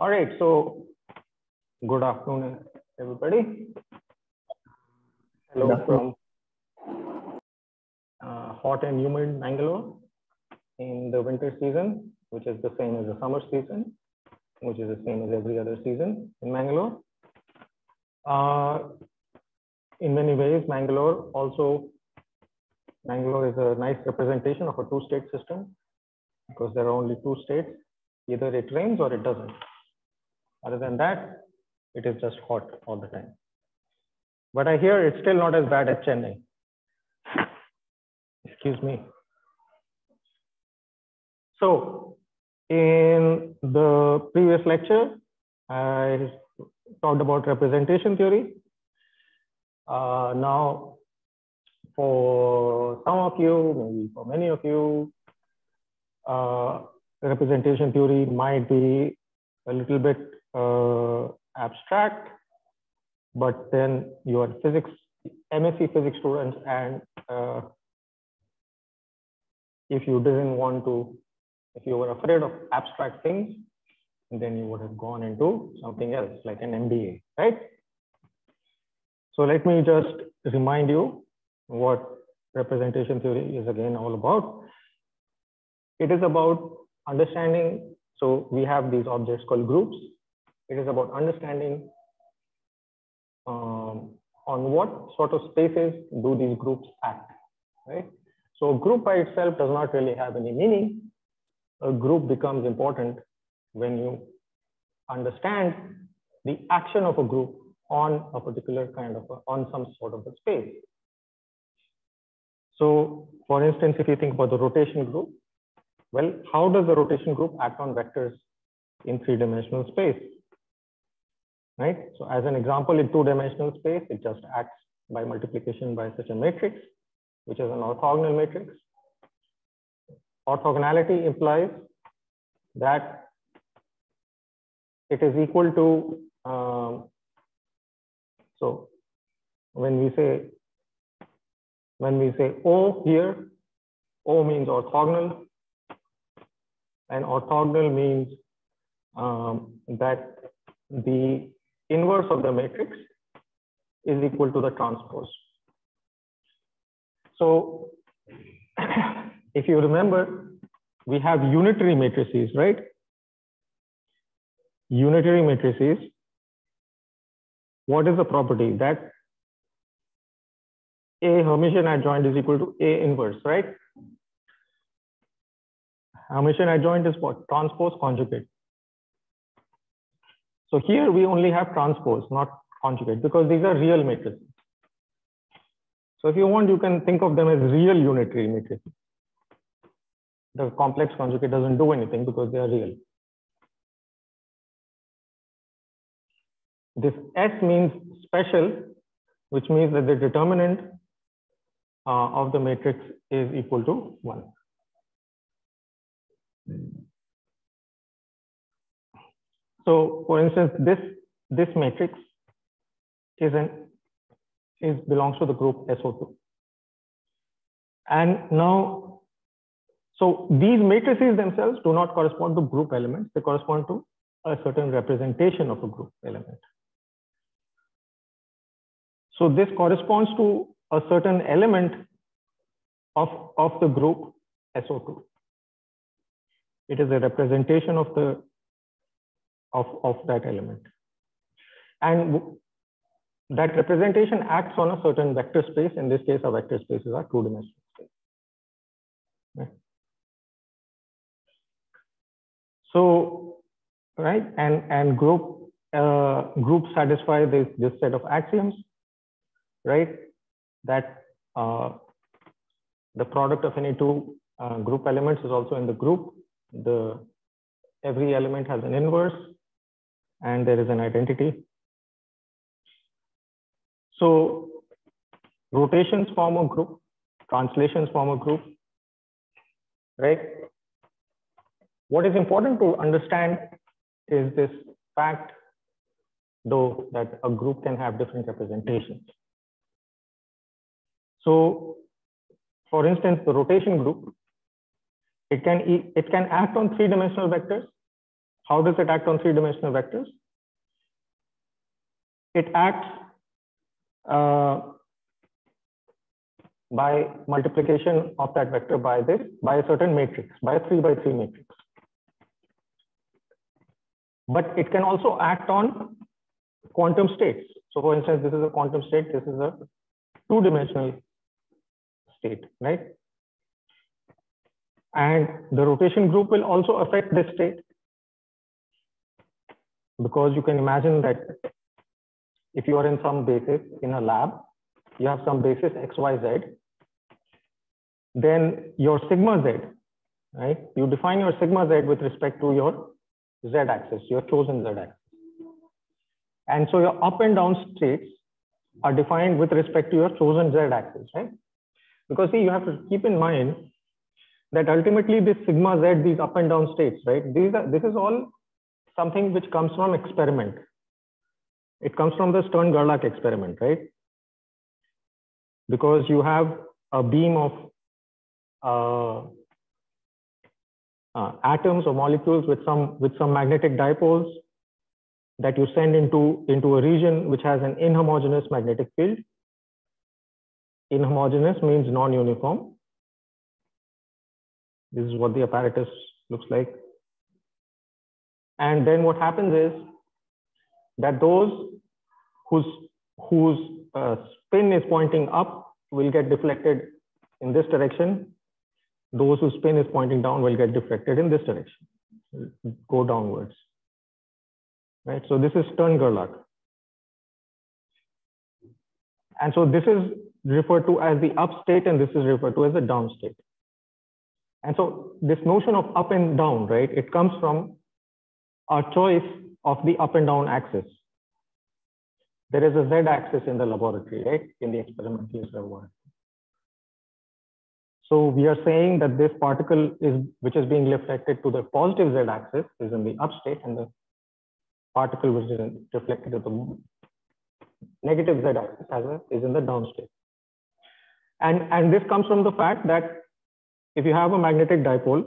All right, so good afternoon, everybody. Hello afternoon. from uh, hot and humid Bangalore in the winter season, which is the same as the summer season, which is the same as every other season in Bangalore. Uh, in many ways, Bangalore also, Mangalore is a nice representation of a two-state system because there are only two states. Either it rains or it doesn't. Other than that, it is just hot all the time. But I hear it's still not as bad as Chennai. Excuse me. So, in the previous lecture, I talked about representation theory. Uh, now, for some of you, maybe for many of you, uh, representation theory might be a little bit uh, abstract, but then you are physics, MSc physics students, and uh, if you didn't want to, if you were afraid of abstract things, then you would have gone into something else like an MBA, right? So let me just remind you what representation theory is again all about. It is about understanding, so we have these objects called groups. It is about understanding um, on what sort of spaces do these groups act, right? So group by itself does not really have any meaning. A group becomes important when you understand the action of a group on a particular kind of, a, on some sort of a space. So for instance, if you think about the rotation group, well, how does the rotation group act on vectors in three-dimensional space? Right. So as an example, in two-dimensional space, it just acts by multiplication by such a matrix, which is an orthogonal matrix. Orthogonality implies that it is equal to, um, so when we say, when we say O here, O means orthogonal, and orthogonal means um, that the inverse of the matrix is equal to the transpose. So if you remember, we have unitary matrices, right? Unitary matrices. What is the property? That A Hermitian adjoint is equal to A inverse, right? Hermitian adjoint is what? Transpose conjugate. So here we only have transpose, not conjugate, because these are real matrices. So if you want, you can think of them as real unitary matrices. The complex conjugate doesn't do anything because they are real. This S means special, which means that the determinant uh, of the matrix is equal to 1. So for instance, this, this matrix is, an, is belongs to the group SO2. And now, so these matrices themselves do not correspond to group elements. They correspond to a certain representation of a group element. So this corresponds to a certain element of, of the group SO2. It is a representation of the of, of that element. And that representation acts on a certain vector space. In this case, our vector spaces are two-dimensional space. Right. So, right, and and group uh, groups satisfy this this set of axioms, right? That uh, the product of any two uh, group elements is also in the group. The every element has an inverse and there is an identity. So rotations form a group, translations form a group, right? What is important to understand is this fact, though, that a group can have different representations. So for instance, the rotation group, it can, it can act on three-dimensional vectors. How does it act on three-dimensional vectors? It acts uh, by multiplication of that vector by this, by a certain matrix, by a three by three matrix. But it can also act on quantum states. So for instance, this is a quantum state, this is a two-dimensional state, right? And the rotation group will also affect this state because you can imagine that if you are in some basis in a lab, you have some basis x, y, z, then your sigma z, right? You define your sigma z with respect to your z axis, your chosen z axis. And so your up and down states are defined with respect to your chosen z axis, right? Because see, you have to keep in mind that ultimately this sigma z, these up and down states, right? These are, this is all something which comes from experiment. It comes from the Stern-Gerlach experiment, right? Because you have a beam of uh, uh, atoms or molecules with some with some magnetic dipoles that you send into into a region which has an inhomogeneous magnetic field. Inhomogeneous means non-uniform. This is what the apparatus looks like. And then what happens is that those whose whose uh, spin is pointing up will get deflected in this direction. Those whose spin is pointing down will get deflected in this direction, go downwards. Right. So this is Stern-Gerlach. And so this is referred to as the up state and this is referred to as the down state. And so this notion of up and down, right, it comes from our choice of the up and down axis. There is a z axis in the laboratory, right, in the experimental reservoir. So we are saying that this particle is, which is being reflected to the positive z axis is in the up state and the particle which is reflected to the negative z axis is in the down state. And, and this comes from the fact that if you have a magnetic dipole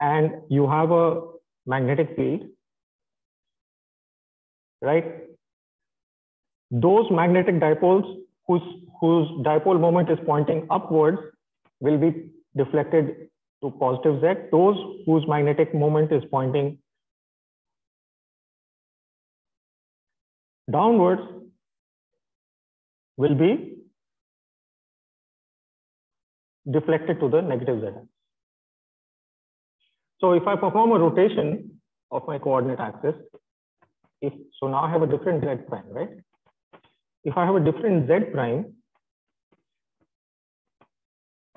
and you have a magnetic field, right? Those magnetic dipoles whose, whose dipole moment is pointing upwards will be deflected to positive z. Those whose magnetic moment is pointing downwards will be deflected to the negative z. So if I perform a rotation of my coordinate axis, if so now I have a different z prime, right? If I have a different z prime,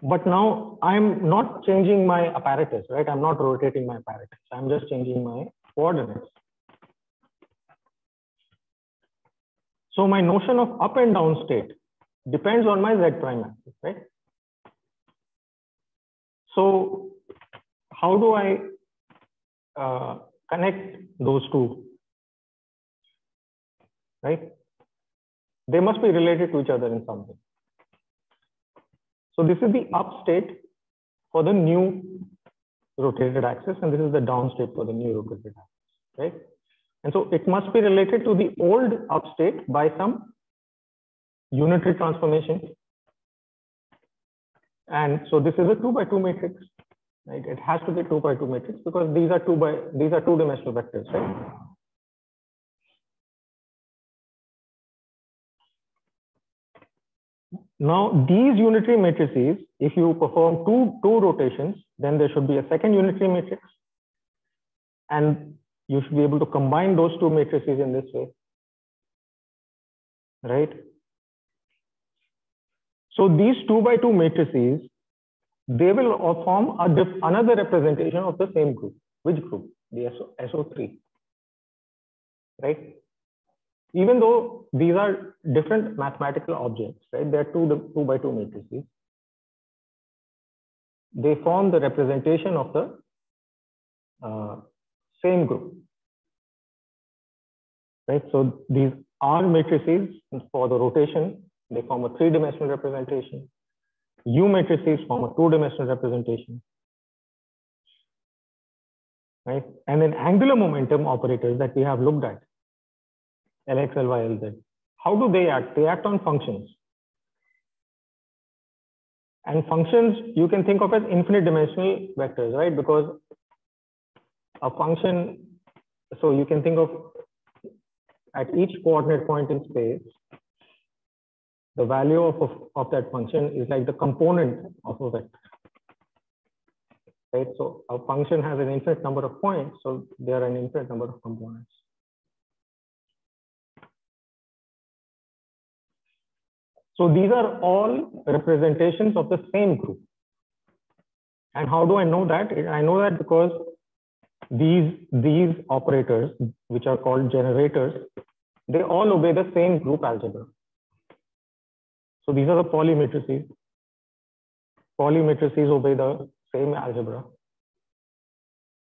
but now I'm not changing my apparatus, right? I'm not rotating my apparatus. I'm just changing my coordinates. So my notion of up and down state depends on my z prime axis, right? So how do I uh, connect those two? Right? They must be related to each other in some way. So this is the up state for the new rotated axis, and this is the down state for the new rotated axis, right? And so it must be related to the old up state by some unitary transformation. And so this is a two by two matrix right? It has to be two by two matrix because these are two by these are two dimensional vectors, right? Now these unitary matrices, if you perform two two rotations, then there should be a second unitary matrix, and you should be able to combine those two matrices in this way, right? So these two by two matrices they will form a another representation of the same group. Which group? The SO, SO3. Right? Even though these are different mathematical objects, right? They are two, two by two matrices. They form the representation of the uh, same group. Right? So these R matrices for the rotation, they form a three-dimensional representation. U matrices form a two-dimensional representation. right? And then angular momentum operators that we have looked at, Lx, Ly, Lz. How do they act? They act on functions. And functions you can think of as infinite dimensional vectors, right? Because a function, so you can think of at each coordinate point in space, the value of, of, of that function is like the component of a vector. Right? So a function has an infinite number of points, so there are an infinite number of components. So these are all representations of the same group. And how do I know that? I know that because these, these operators, which are called generators, they all obey the same group algebra. So these are the Pauli matrices. Pauli matrices obey the same algebra.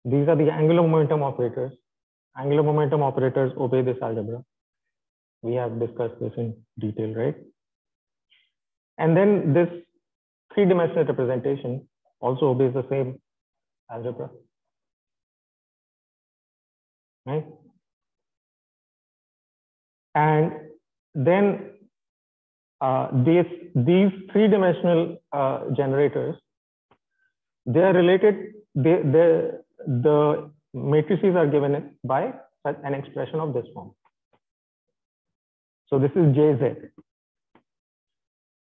These are the angular momentum operators. Angular momentum operators obey this algebra. We have discussed this in detail, right? And then this three-dimensional representation also obeys the same algebra. Right? And then uh, these, these three-dimensional uh, generators, they are related, they, they, the matrices are given by an expression of this form. So this is JZ.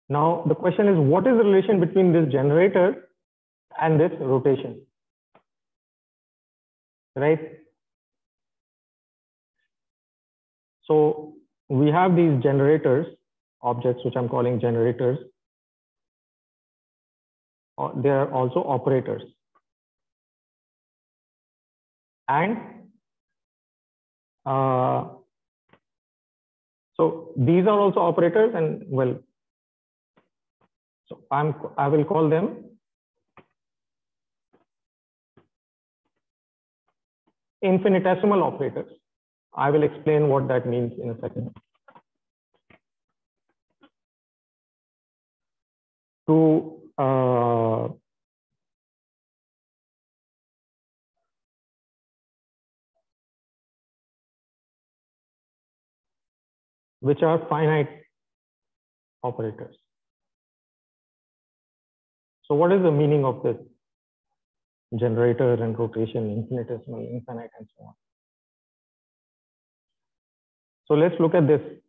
Now the question is, what is the relation between this generator and this rotation? Right? So we have these generators, objects which I'm calling generators. Uh, they are also operators. And uh, so these are also operators and well, so I'm, I will call them infinitesimal operators. I will explain what that means in a second. To uh, which are finite operators. So what is the meaning of this generator and rotation, infinitesimal, infinite, and so on? So let's look at this.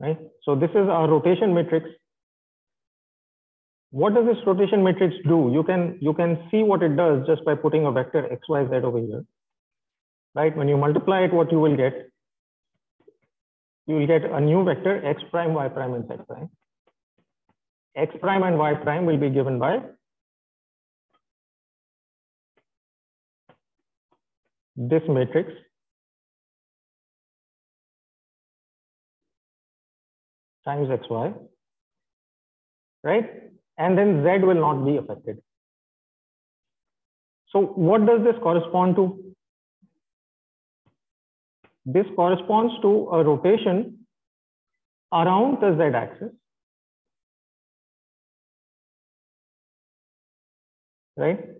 Right. So this is our rotation matrix. What does this rotation matrix do? You can you can see what it does just by putting a vector x, y, z over here. Right. When you multiply it, what you will get you will get a new vector x prime, y prime, and z prime. x prime and y prime will be given by this matrix times xy, right? And then z will not be affected. So what does this correspond to? This corresponds to a rotation around the z-axis, right?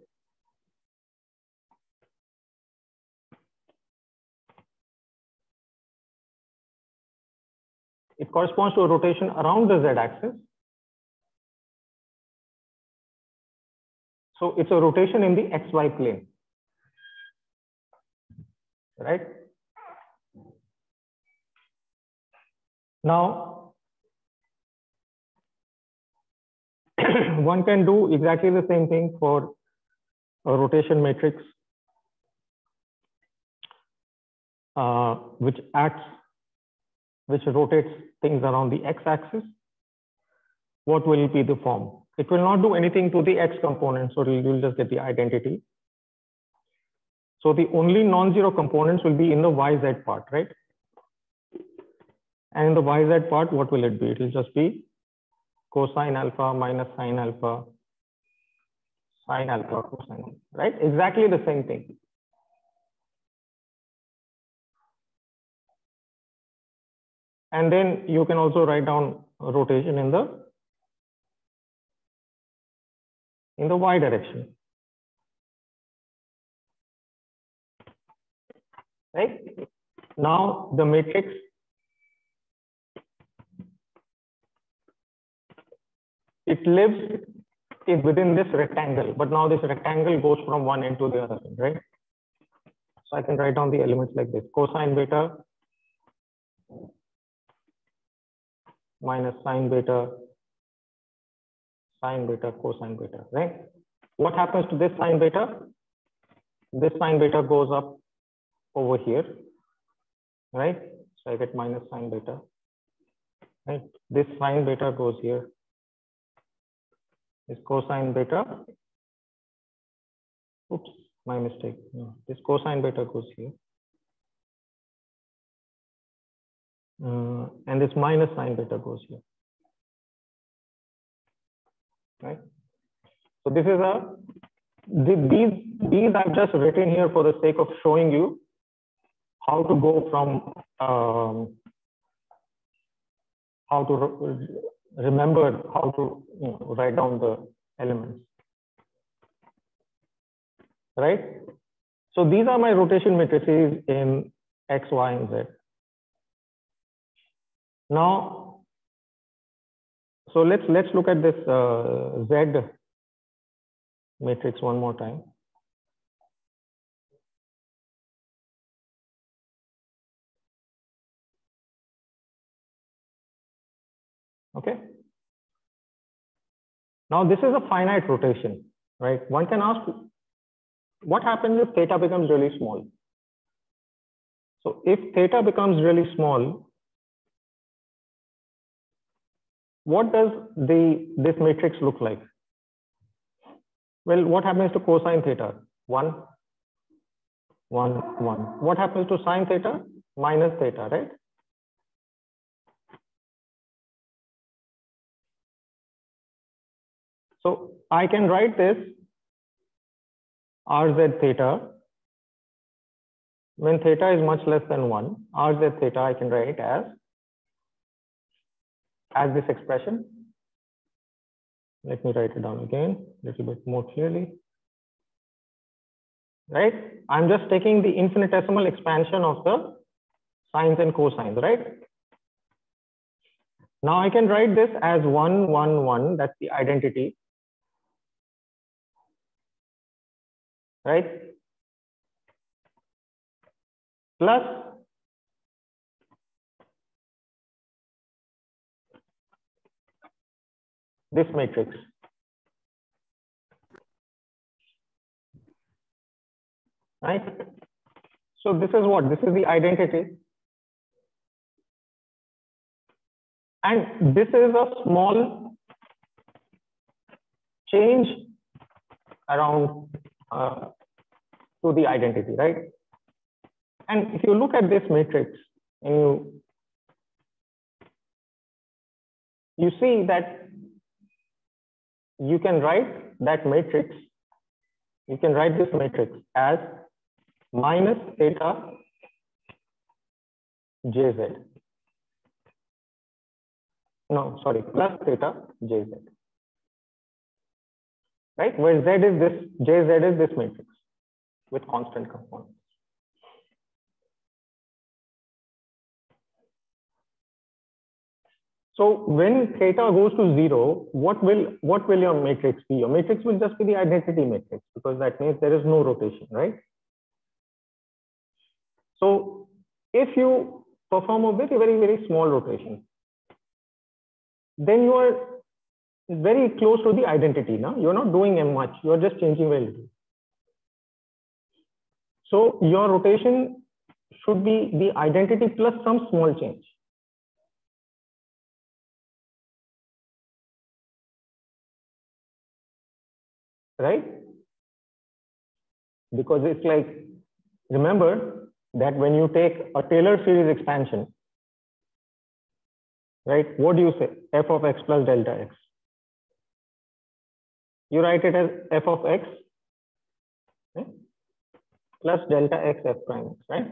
It corresponds to a rotation around the z-axis. So it's a rotation in the xy plane, right? Now, one can do exactly the same thing for a rotation matrix, uh, which acts, which rotates things around the x-axis. What will be the form? It will not do anything to the x component, so you'll just get the identity. So the only non-zero components will be in the yz part, right? And in the yz part, what will it be? It will just be cosine alpha minus sine alpha, sine alpha, cosine, right? Exactly the same thing. And then you can also write down rotation in the in the y direction. Right? Now the matrix it lives is within this rectangle, but now this rectangle goes from one end to the other end, right? So I can write down the elements like this, cosine beta minus sine beta, sine beta, cosine beta, right? What happens to this sine beta? This sine beta goes up over here, right? So I get minus sine beta, right? This sine beta goes here. This cosine beta, oops, my mistake. No, this cosine beta goes here. Uh, and this minus sine beta goes here. Right? So this is a, these, these I've just written here for the sake of showing you how to go from, um, how to re remember how to you know, write down the elements. Right? So these are my rotation matrices in X, Y, and Z. Now, so let's let's look at this uh, Z matrix one more time. Okay. Now this is a finite rotation, right? One can ask, what happens if theta becomes really small? So if theta becomes really small, what does the this matrix look like? Well, what happens to cosine theta? One, one, one. What happens to sine theta? Minus theta, right? So I can write this rz theta. When theta is much less than 1, rz theta I can write as, as this expression. Let me write it down again a little bit more clearly. Right? I'm just taking the infinitesimal expansion of the sines and cosines, right? Now I can write this as 1, 1, 1. That's the identity. right? Plus this matrix. Right? So this is what? This is the identity. And this is a small change around uh, to the identity, right? And if you look at this matrix and you, you see that you can write that matrix, you can write this matrix as minus theta jz. No, sorry, plus theta jz. Right, where z is this, jz is this matrix with constant components. So when theta goes to zero, what will what will your matrix be? Your matrix will just be the identity matrix because that means there is no rotation, right? So if you perform a very, very, very small rotation, then you are very close to the identity. Now you're not doing much, you're just changing very little. So your rotation should be the identity plus some small change. Right? Because it's like, remember that when you take a Taylor series expansion, right? What do you say? f of x plus delta x. You write it as f of x plus delta x f prime, x, right?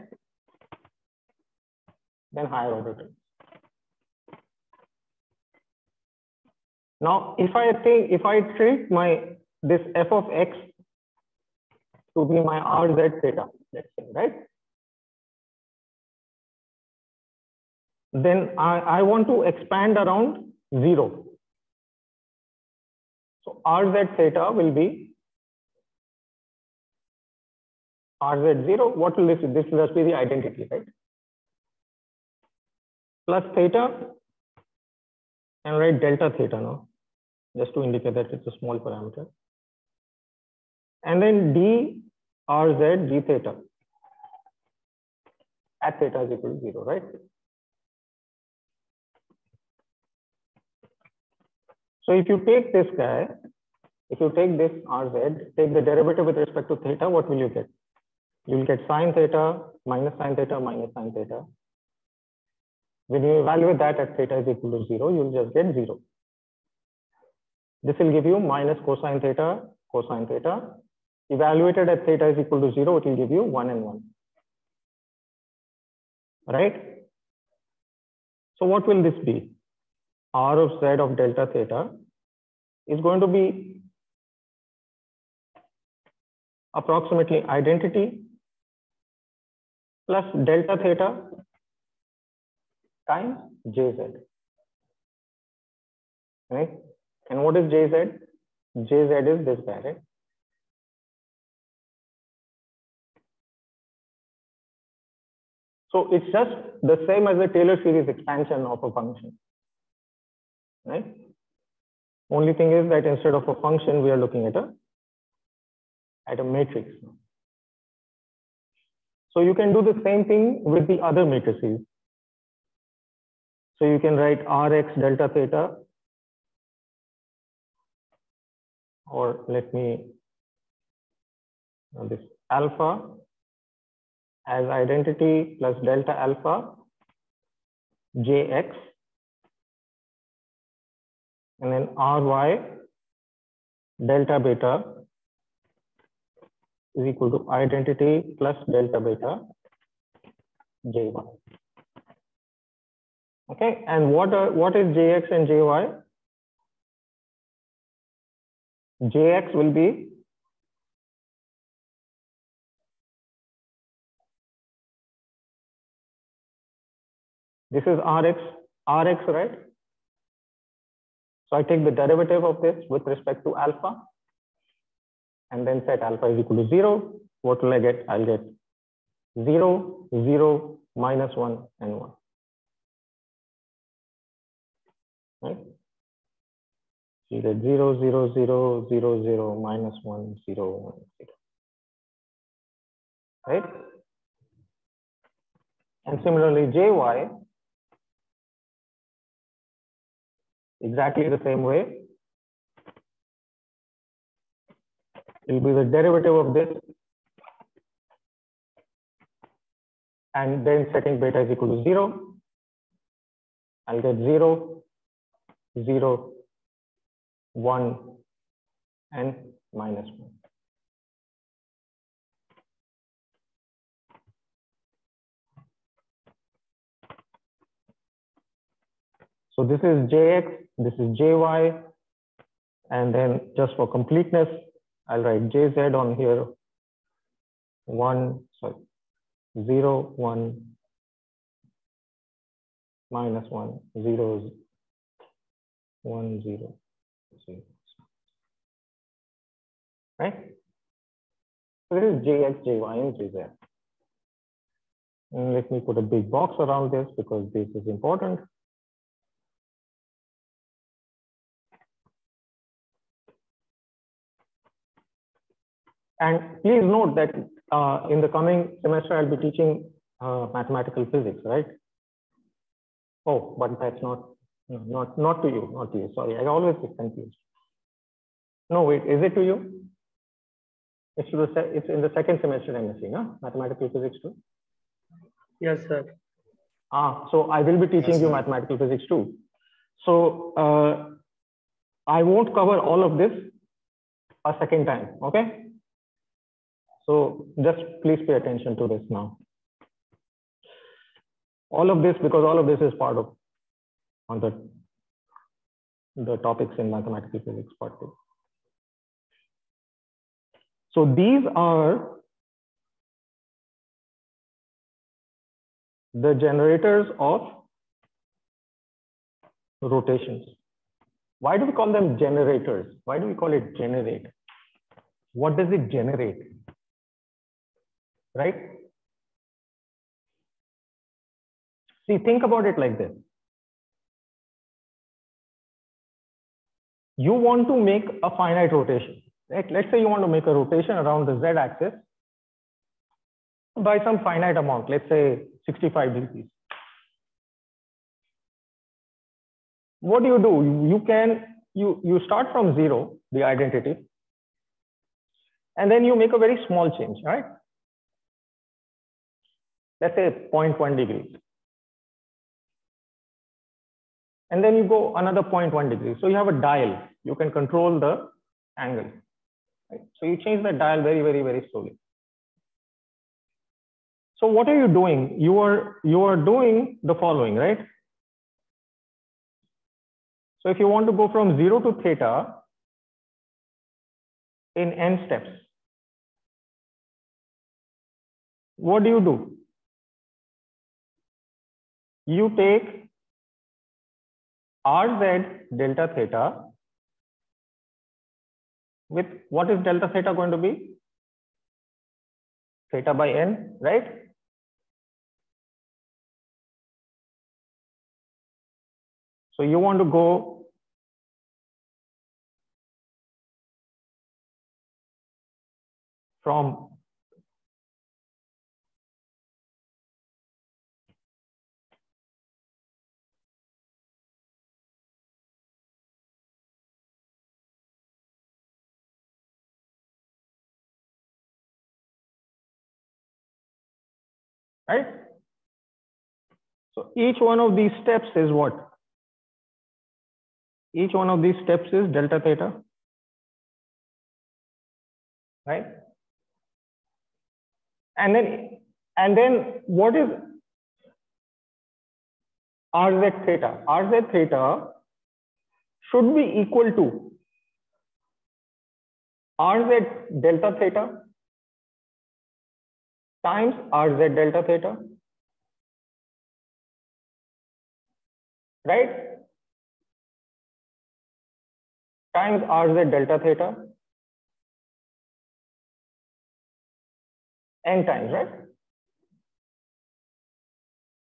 Then higher order terms. Now, if I think, if I treat my this f of x to be my rz theta, let's say, right? Then I, I want to expand around zero. So rz theta will be rz0. What will this be? This will be the identity, right? Plus theta and write delta theta now, just to indicate that it's a small parameter. And then d rz d theta at theta is equal to zero, right? So if you take this guy, if you take this rz, take the derivative with respect to theta, what will you get? You will get sine theta minus sine theta minus sine theta. When you evaluate that at theta is equal to zero, you will just get zero. This will give you minus cosine theta, cosine theta. Evaluated at theta is equal to zero, it will give you one and one. Right? So what will this be? R of z of delta theta is going to be approximately identity plus delta theta times jz. Right? And what is jz? jz is this guy, right? So it's just the same as the Taylor series expansion of a function right? Only thing is that instead of a function, we are looking at a at a matrix. So you can do the same thing with the other matrices. So you can write Rx delta theta, or let me this alpha as identity plus delta alpha jx and then ry delta beta is equal to identity plus delta beta jy. Okay, and what are what is jx and jy? jx will be this is rx rx right so I take the derivative of this with respect to alpha and then set alpha is equal to zero. What will I get? I'll get zero, zero, minus one, and one. Right? you get zero, zero, zero, zero, zero, minus one, zero, one, zero. Right? And similarly, jy exactly the same way. It will be the derivative of this and then setting beta is equal to 0. I'll get 0, 0, 1 and minus 1. So this is Jx, this is jy, and then just for completeness, I'll write jz on here. One, sorry, zero, one, minus one, zero, one, zero, zero. Right? So this is jx, jy, and jz. And let me put a big box around this because this is important. And please note that uh, in the coming semester, I'll be teaching uh, mathematical physics, right? Oh, but that's not, not, not to you, not to you. Sorry, I always get confused. No, wait, is it to you? It's, to the it's in the second semester I'm MSc, no? Mathematical physics too? Yes, sir. Ah, so I will be teaching yes, you mathematical physics too. So uh, I won't cover all of this a second time, okay? So just please pay attention to this now. All of this, because all of this is part of on the, the topics in mathematical physics part two. So these are the generators of rotations. Why do we call them generators? Why do we call it generate? What does it generate? Right? See, think about it like this. You want to make a finite rotation. Right? Let's say you want to make a rotation around the z axis by some finite amount, let's say 65 degrees. What do you do? You can, you, you start from zero, the identity, and then you make a very small change, right? Let's say 0.1 degrees. And then you go another 0.1 degree. So you have a dial. You can control the angle. Right? So you change the dial very, very, very slowly. So what are you doing? You are you are doing the following, right? So if you want to go from zero to theta in n steps, what do you do? You take rz delta theta with what is delta theta going to be? Theta by n, right? So you want to go from right? So each one of these steps is what? Each one of these steps is delta theta, right? And then, and then what is rz theta? rz theta should be equal to rz delta theta times rz delta theta, right? times rz delta theta n times, right?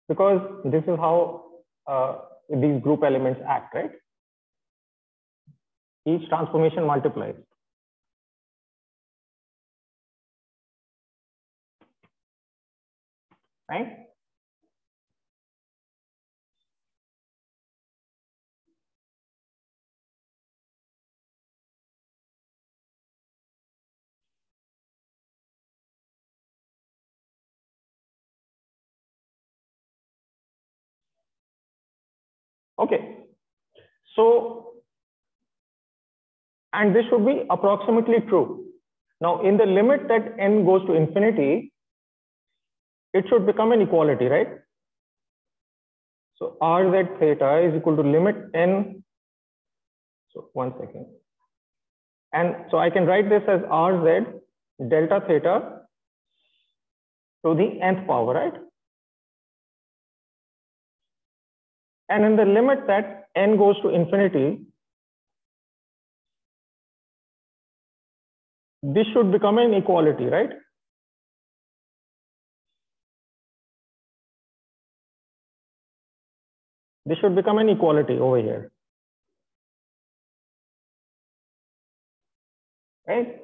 Because this is how uh, these group elements act, right? Each transformation multiplies. Right? Okay. So, and this should be approximately true. Now, in the limit that n goes to infinity, it should become an equality, right? So rz theta is equal to limit n. So one second. And so I can write this as rz delta theta to the nth power, right? And in the limit that n goes to infinity, this should become an equality, right? This should become an equality over here. Right?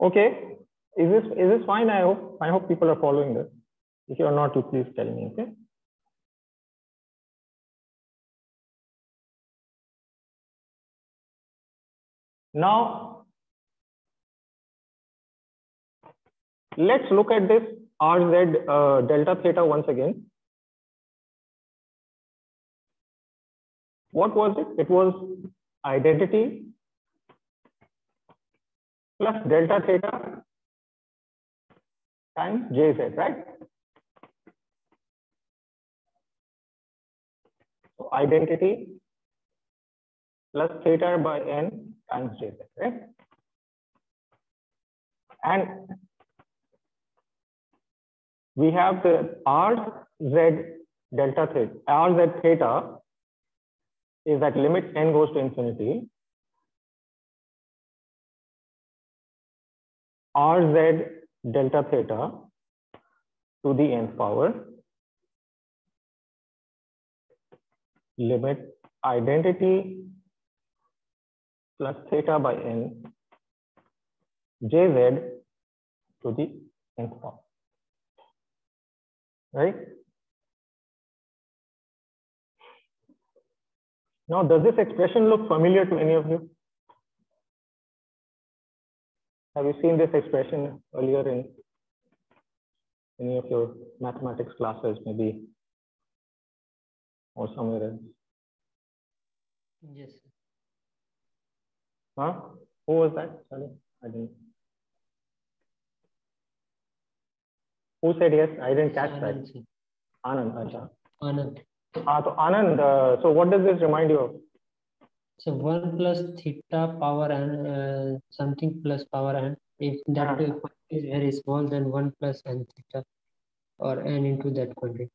Okay. Is this is this fine? I hope I hope people are following this. If you are not, you please tell me. Okay. Now, let's look at this RZ uh, delta theta once again. What was it? It was identity plus delta theta times jz, right? So identity plus theta by n times jz, right? And we have the rz delta theta, rz theta is that limit n goes to infinity. rz delta theta to the nth power limit identity plus theta by n jz to the nth power. Right? Now, does this expression look familiar to any of you? Have you seen this expression earlier in any of your mathematics classes, maybe, or somewhere else? Yes. Huh? Who was that? Sorry, I didn't. Who said yes? I didn't catch that. Anand, sir. Anand. Acha. Anand. Ah, so Anand, uh, so what does this remind you of? So one plus theta power and uh, something plus power and if that Uh-huh. uh, is very small, then one plus n theta or n into that quantity.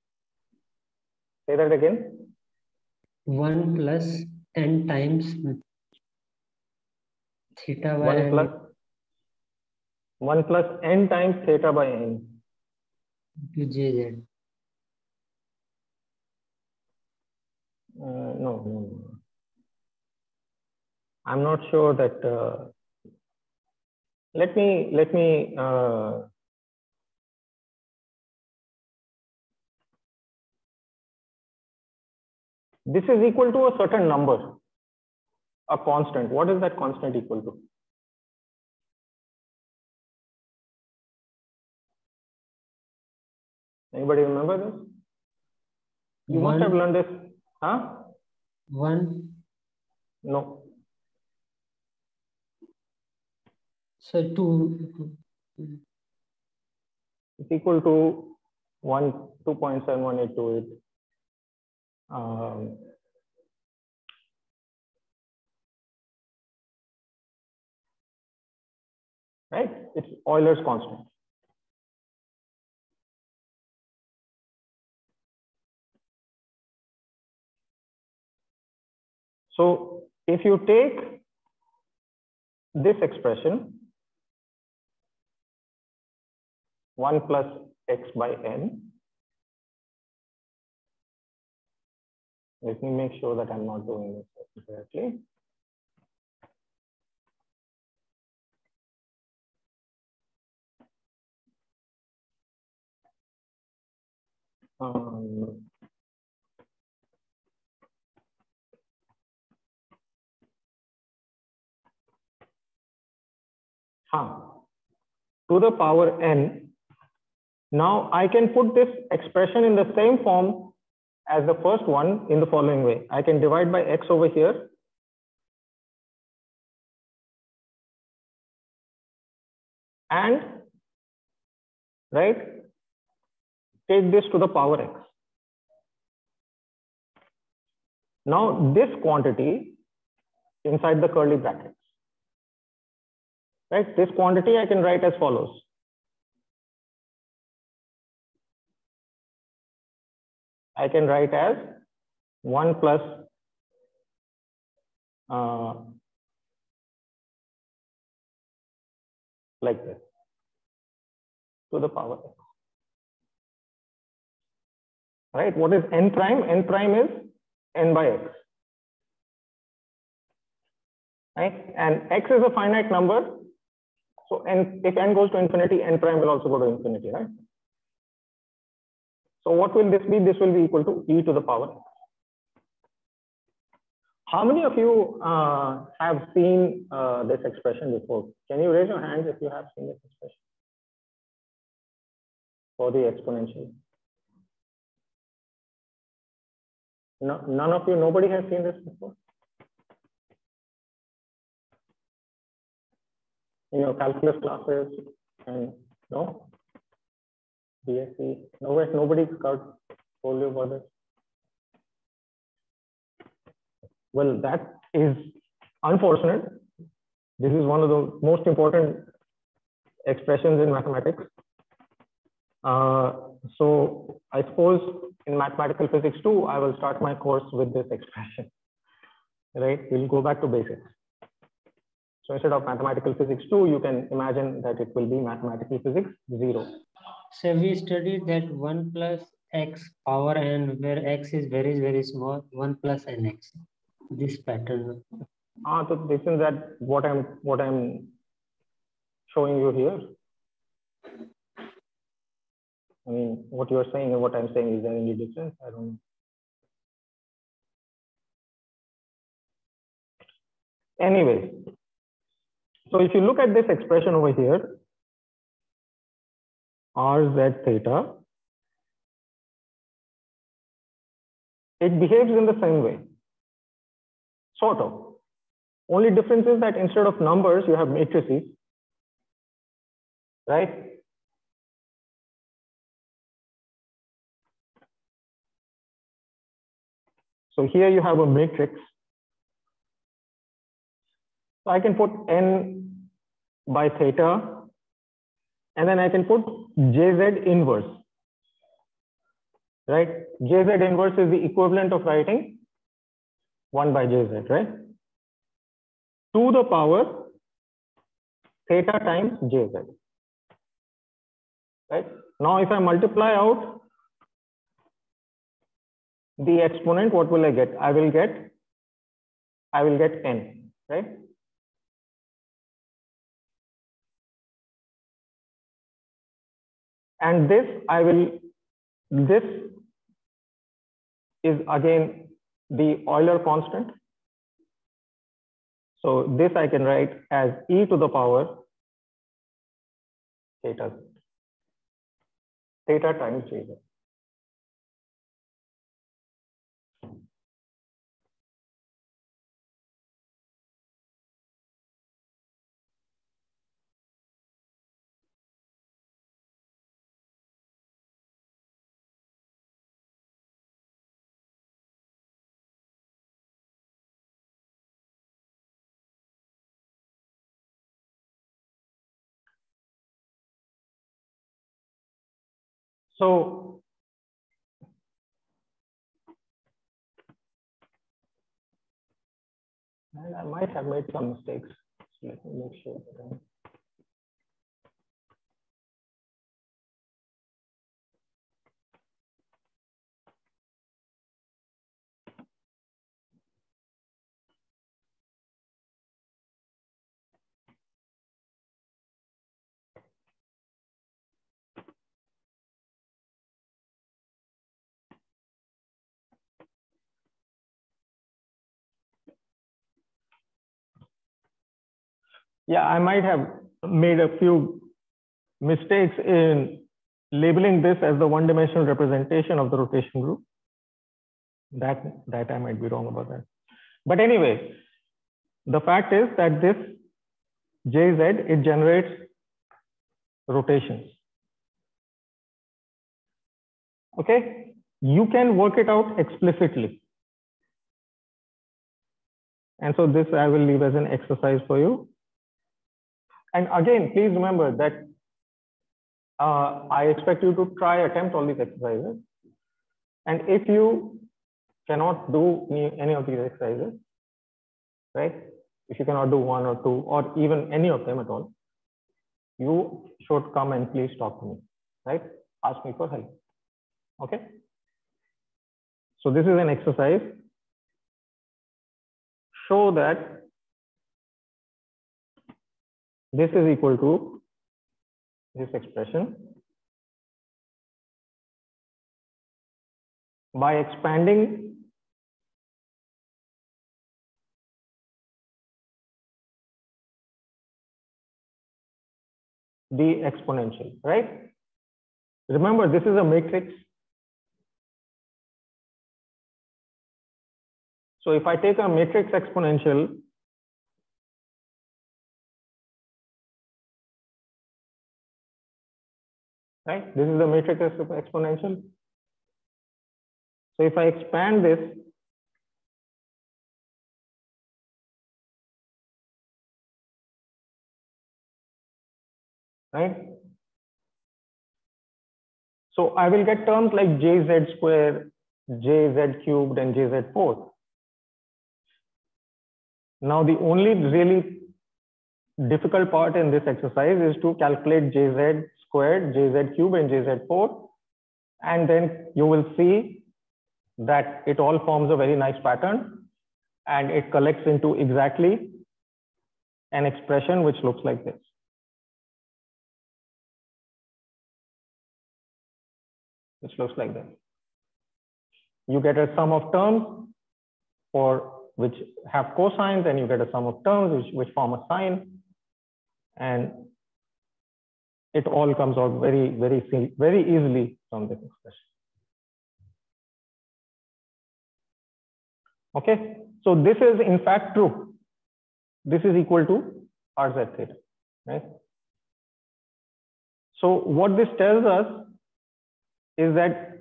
Say that again. One plus n times theta by One n plus one plus n times theta by n. to jz. Uh, no, no. I'm not sure that. Uh, let me let me. Uh, this is equal to a certain number, a constant. What is that constant equal to? Anybody remember this? You must have learned this, huh? one, No. so two, It's equal to one two point seven one eight two eight. Um, right? It's Euler's constant. So if you take this expression, 1 plus x by n. Let me make sure that I'm not doing this correctly. Um, To the power n, now I can put this expression in the same form as the first one in the following way. I can divide by x over here. And, right, take this to the power x. Now this quantity inside the curly brackets, right, this quantity I can write as follows. I can write as 1 plus uh, like this to the power x. Right? What is n prime? n prime is n by x. Right? And x is a finite number. So n, if n goes to infinity, n prime will also go to infinity, right? So what will this be? This will be equal to e to the power. How many of you uh, have seen uh, this expression before? Can you raise your hands if you have seen this expression for the exponential? No, none of you, nobody has seen this before? In your calculus classes and no? BSc, nowhere, nobody got you about this. Well, that is unfortunate. This is one of the most important expressions in mathematics. Uh, so I suppose in mathematical physics too, I will start my course with this expression, right? We'll go back to basics. So instead of mathematical physics 2, you can imagine that it will be mathematical physics 0. So we studied that 1 plus x power n where x is very, very small, 1 plus nx. This pattern. Ah, so this is that what I'm what I'm showing you here. I mean, what you're saying and what I'm saying, is there any difference? I don't know. Anyways, so if you look at this expression over here, rz theta, it behaves in the same way, sort of. Only difference is that instead of numbers, you have matrices, right? So here you have a matrix so I can put n by theta, and then I can put jz inverse. Right? jz inverse is the equivalent of writing 1 by jz, right? To the power theta times jz. Right? Now, if I multiply out the exponent, what will I get? I will get, I will get n, right? And this I will, this is again the Euler constant. So this I can write as e to the power theta, theta times j. So I might have made some mistakes. So let me make sure that yeah, I might have made a few mistakes in labeling this as the one-dimensional representation of the rotation group. That, that I might be wrong about that. But anyway, the fact is that this Jz, it generates rotations. Okay, you can work it out explicitly. And so this I will leave as an exercise for you. And again, please remember that uh, I expect you to try attempt all these exercises. And if you cannot do any of these exercises, right? If you cannot do one or two or even any of them at all, you should come and please talk to me, right? Ask me for help. Okay. So this is an exercise. Show that this is equal to this expression by expanding the exponential, right? Remember, this is a matrix. So if I take a matrix exponential, right? This is the matrix exponential. So if I expand this, right? So I will get terms like jz squared, jz cubed, and jz fourth. Now the only really difficult part in this exercise is to calculate jz squared, jz cubed, and jz4. And then you will see that it all forms a very nice pattern and it collects into exactly an expression which looks like this. Which looks like this. You get a sum of terms for which have cosines and you get a sum of terms which, which form a sine and it all comes out very, very, very easily from this expression. Okay, so this is in fact true. This is equal to RZ theta, right? So what this tells us is that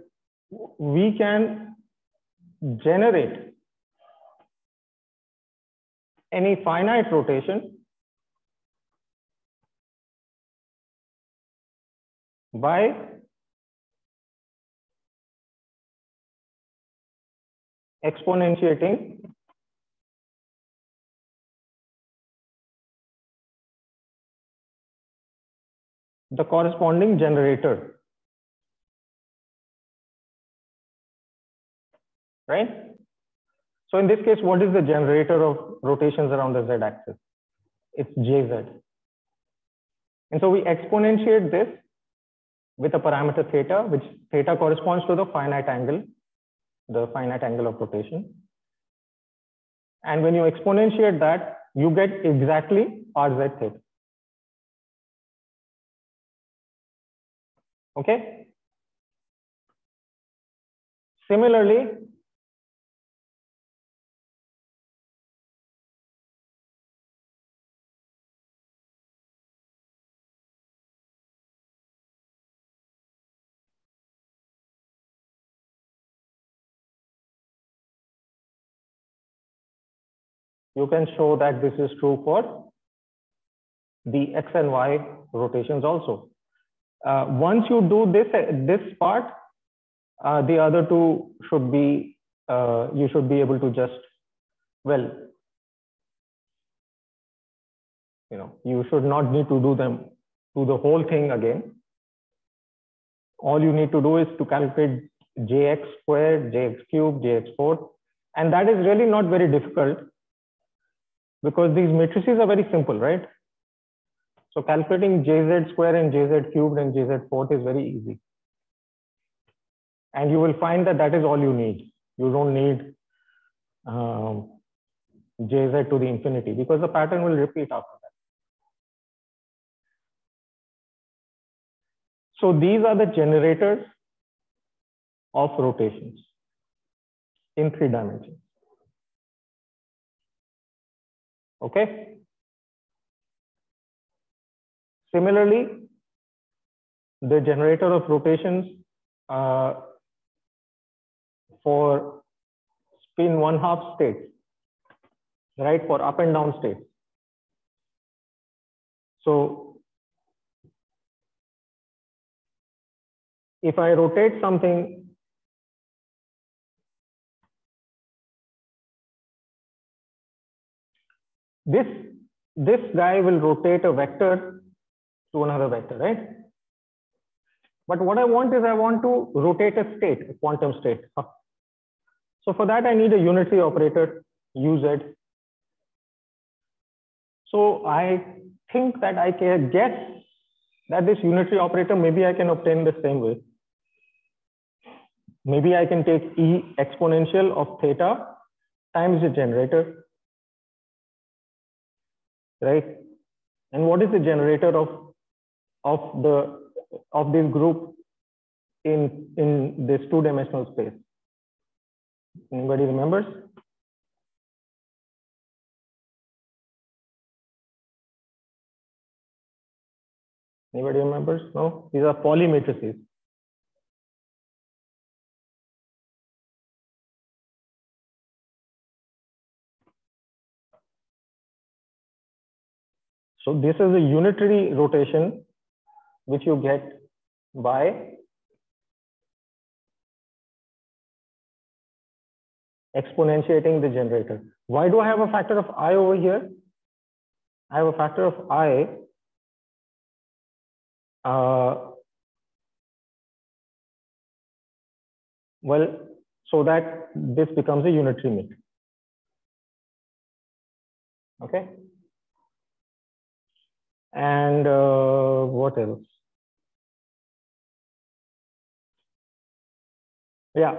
we can generate any finite rotation by exponentiating the corresponding generator. Right? So in this case, what is the generator of rotations around the z-axis? It's jz. And so we exponentiate this with a parameter theta, which theta corresponds to the finite angle the finite angle of rotation. And when you exponentiate that, you get exactly Rz theta. Okay. Similarly, you can show that this is true for the x and y rotations also. Uh, once you do this, this part, uh, the other two should be, uh, you should be able to just, well, you know, you should not need to do them, do the whole thing again. All you need to do is to calculate jx squared, jx cubed, jx fourth, and that is really not very difficult because these matrices are very simple, right? So calculating jz square and jz cubed and jz fourth is very easy. And you will find that that is all you need. You don't need um, jz to the infinity because the pattern will repeat after that. So these are the generators of rotations in three dimensions. Okay. Similarly, the generator of rotations uh, for spin one half states, right, for up and down states. So if I rotate something this this guy will rotate a vector to another vector, right? But what I want is I want to rotate a state, a quantum state. So for that, I need a unitary operator, uz. So I think that I can guess that this unitary operator, maybe I can obtain the same way. Maybe I can take e exponential of theta times the generator right? And what is the generator of of the of this group in in this two-dimensional space? Anybody remembers? Anybody remembers? No? These are Pauli So this is a unitary rotation which you get by exponentiating the generator. Why do I have a factor of i over here? I have a factor of i uh, well, so that this becomes a unitary meter. Okay. And uh, what else? Yeah.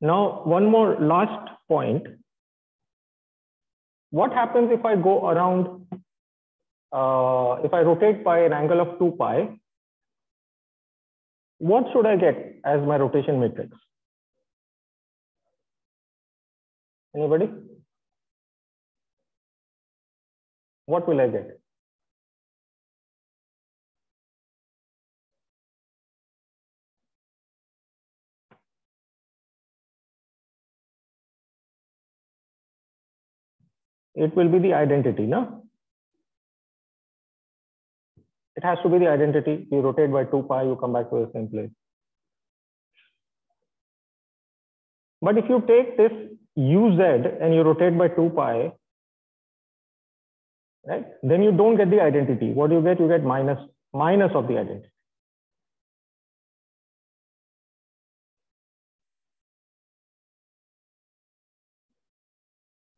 Now, one more last point. What happens if I go around, uh, if I rotate by an angle of 2 pi, what should I get as my rotation matrix? Anybody? What will I get? It will be the identity, no? It has to be the identity. You rotate by 2 pi, you come back to the same place. But if you take this uz and you rotate by 2 pi, right? Then you don't get the identity. What do you get? You get minus minus of the identity.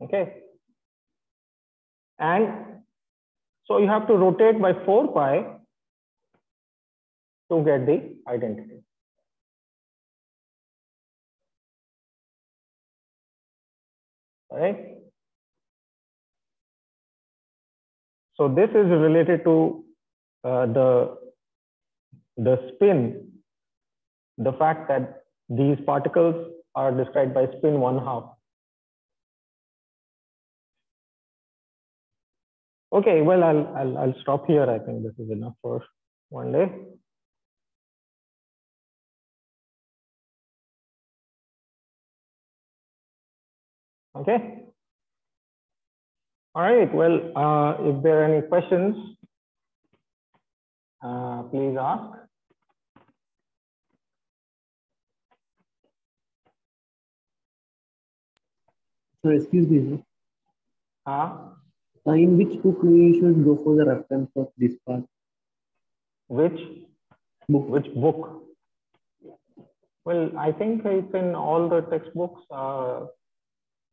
Okay. And so you have to rotate by 4 pi to get the identity. Right. So this is related to uh, the, the spin, the fact that these particles are described by spin one half. Okay, well, I'll, I'll, I'll stop here. I think this is enough for one day. Okay. All right. Well, uh, if there are any questions, uh, please ask. So excuse me, Huh? Uh, in which book we should go for the reference of this part? Which Book. which book? Well, I think it's in all the textbooks. Uh,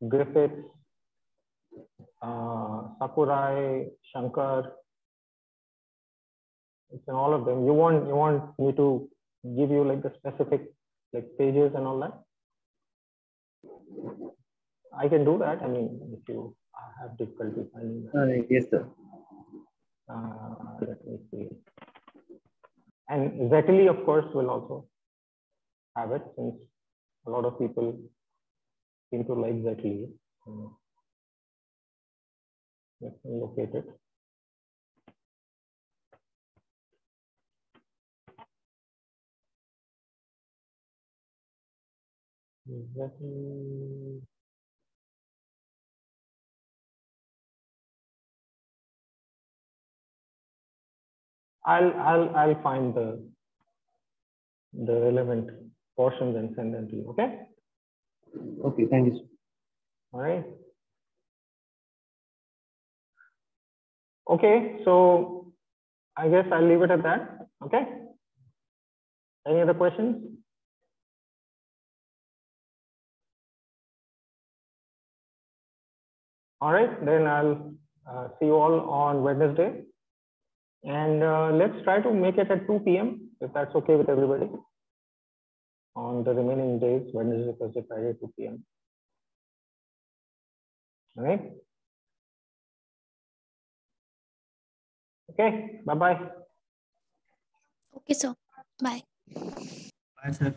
Griffiths, uh, Sakurai, Shankar. It's in all of them. You want you want me to give you like the specific like pages and all that? I can do that. I mean, if you have difficulty finding that. Uh, yes, sir. Uh, let me see. And Zettili, of course, will also have it since a lot of people seem to like Zettili. Uh, let me locate it. Zettili. I'll I'll I'll find the the relevant portions and send them to you. Okay. Okay, thank you. All right. Okay, so I guess I'll leave it at that. Okay. Any other questions? All right, then I'll uh, see you all on Wednesday. And uh, let's try to make it at 2 p.m. if that's okay with everybody on the remaining days, Wednesday, Thursday, Friday, 2 p.m. All right. Okay, bye-bye. Okay, so bye. Bye, sir.